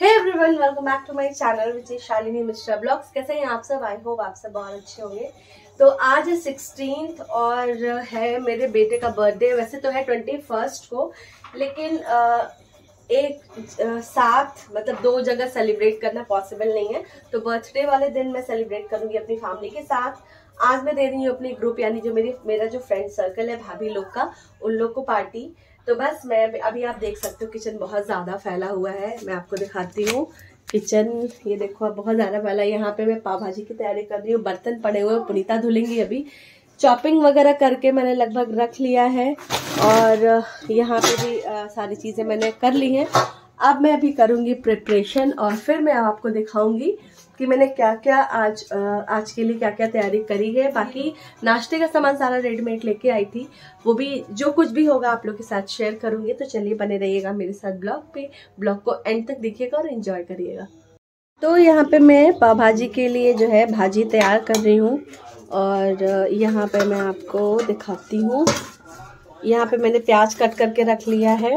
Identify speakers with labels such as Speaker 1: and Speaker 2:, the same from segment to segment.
Speaker 1: Everyone welcome back to my channel which is Shalini Mishra vlogs कैसे हैं आप सब? आई होप आप सब बहुत अच्छे होंगे। तो आज है सिक्सटीन और है मेरे बेटे का बर्थडे वैसे तो है ट्वेंटी फ़र्स्ट को, लेकिन एक साथ मतलब दो जगह सेलिब्रेट करना पॉसिबल नहीं है। तो बर्थडे वाले दिन मैं सेलिब्रेट करूँगी अपनी फैमिली के साथ। आज मैं दे रही हूँ अपनी ग्रुप यानी जो मेरी, मेरा जो फ्रेंड सर्कल है भाभी लोग का, उन लोग को पार्टी तो बस मैं, अभी आप देख सकते हो किचन बहुत ज़्यादा फैला हुआ है। मैं आपको दिखाती हूँ। किचन, ये देखो आप बहुत ज़्यादा फैला यहाँ पे मैं पाव भाजी की तैयारी कर रही हूँ। बर्तन पड़े हुए पुनीता धुलेंगी अभी। चॉपिंग वगैरह करके मैंने लगभग रख लिया है। और यहाँ पे भी सारी चीज़ें मैंने कर ली हैं। अब मैं अभी करूँगी प्रिपरेशन और फिर मैं आपको दिखाऊँगी कि मैंने क्या क्या आज आज के लिए क्या क्या तैयारी करी है। बाकी नाश्ते का सामान सारा रेडीमेड लेके आई थी। वो भी, जो कुछ भी होगा आप लोग के साथ शेयर करूँगी। तो चलिए बने रहिएगा मेरे साथ ब्लॉग पे। ब्लॉग को एंड तक देखिएगा और एंजॉय करिएगा। तो यहाँ पे मैं पाव भाजी के लिए जो है भाजी तैयार कर रही हूँ। और यहाँ पे मैं आपको दिखाती हूँ। यहाँ पे मैंने प्याज कट करके रख लिया है।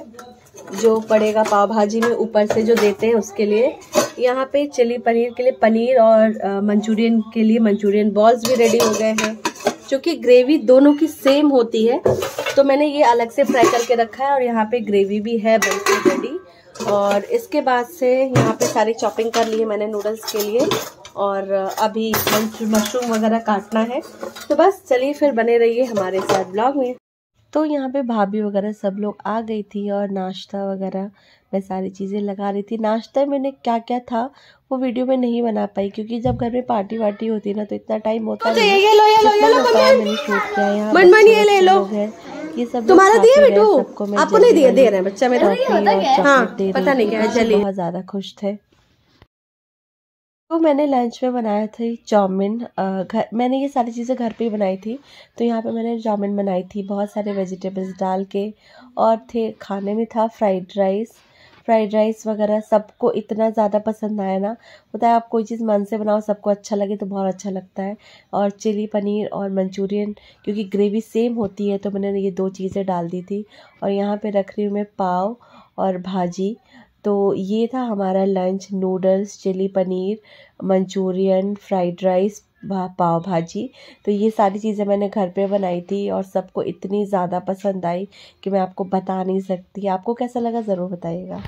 Speaker 1: जो पड़ेगा पाव भाजी में, ऊपर से जो देते हैं उसके लिए। यहाँ पे चिली पनीर के लिए पनीर और मंचूरियन के लिए मंचूरियन बॉल्स भी रेडी हो गए हैं। क्योंकि ग्रेवी दोनों की सेम होती है तो मैंने ये अलग से फ्राई करके रखा है और यहाँ पे ग्रेवी भी है बिल्कुल रेडी और इसके बाद से यहाँ पे सारी चॉपिंग कर ली है मैंने नूडल्स के लिए। और अभी मशरूम वगैरह काटना है। तो बस चलिए फिर बने रहिए हमारे साथ ब्लॉग में। तो यहाँ पे भाभी वगैरह सब लोग आ गई थी और नाश्ता वगैरह मैं सारी चीज़ें लगा रही थी। नाश्ता मैंने क्या क्या था वो वीडियो में नहीं बना पाई क्योंकि जब घर में पार्टी वार्टी होती है ना तो इतना टाइम होता है मैंने शूट किया यहाँ है। ये सब तुम्हारा दिया मैं आपको नहीं दिया दे रहे हैं बच्चा मेरा। हाँ, पता नहीं क्या बहुत ज़्यादा खुश थे। तो मैंने लंच में बनाया था चाउमिन घर, मैंने ये सारी चीज़ें घर पे ही बनाई थी। तो यहाँ पे मैंने चाउमिन बनाई थी, बहुत सारे वेजिटेबल्स डाल के, और थे, खाने में था फ्राइड राइस। फ्राइड राइस वगैरह सबको इतना ज़्यादा पसंद आया ना होता है आप कोई चीज़ मन से बनाओ, सबको अच्छा लगे तो बहुत अच्छा लगता है। और चिली पनीर और मंचूरियन, क्योंकि ग्रेवी सेम होती है तो मैंने ये दो चीज़ें डाल दी थी। और यहाँ पे रख रही हूँ मैं पाव और भाजी। तो ये था हमारा lunch noodles chilli paneer Manchurian fried rice pav bhaji. तो ये सारी चीज़ें मैंने घर पे बनाई थी और सबको इतनी ज़्यादा पसंद आई कि मैं आपको बता नहीं सकती। आपको कैसा लगा ज़रूर बताइएगा।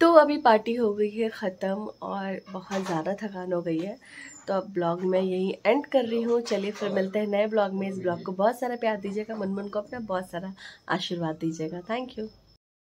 Speaker 1: तो अभी पार्टी हो गई है ख़त्म और बहुत ज़्यादा थकान हो गई है। तो अब ब्लॉग में यही एंड कर रही हूँ। चलिए फिर मिलते हैं नए ब्लॉग में। इस ब्लॉग को बहुत सारा प्यार दीजिएगा। मनमन को अपना बहुत सारा आशीर्वाद दीजिएगा। Thank you